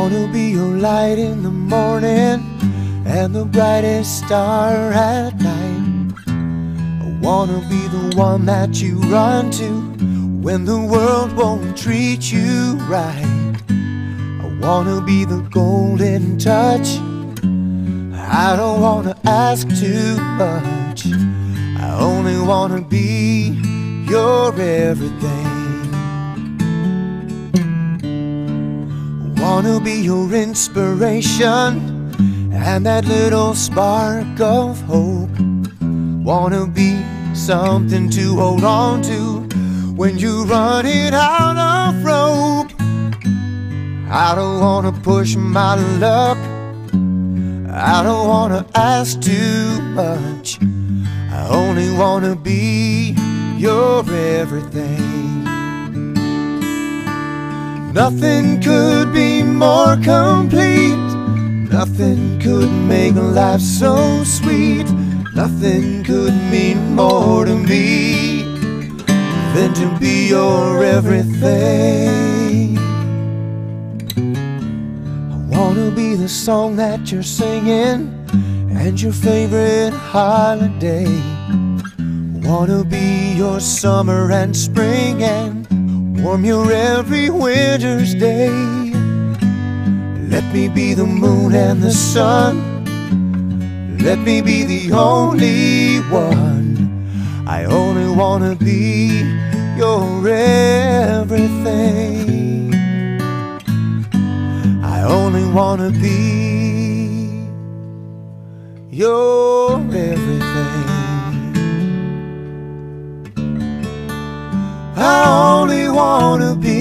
wanna be your light in the morning and the brightest star at night. I wanna be the one that you run to when the world won't treat you right. I wanna be the golden touch. I don't wanna ask too much. I only wanna be your everything. Wanna be your inspiration and that little spark of hope. Wanna be something to hold on to when you're running out of rope. I don't wanna push my luck. I don't wanna ask too much. I only wanna be your everything. Nothing could be more complete. Nothing could make life so sweet. Nothing could mean more to me than to be your everything. I wanna be the song that you're singing and your favorite holiday. I Wanna be your summer and spring and warm your every winter's day. Let me be the moon and the sun. Let me be the only one. I only wanna be your everything. I only wanna be your everything. I wanna be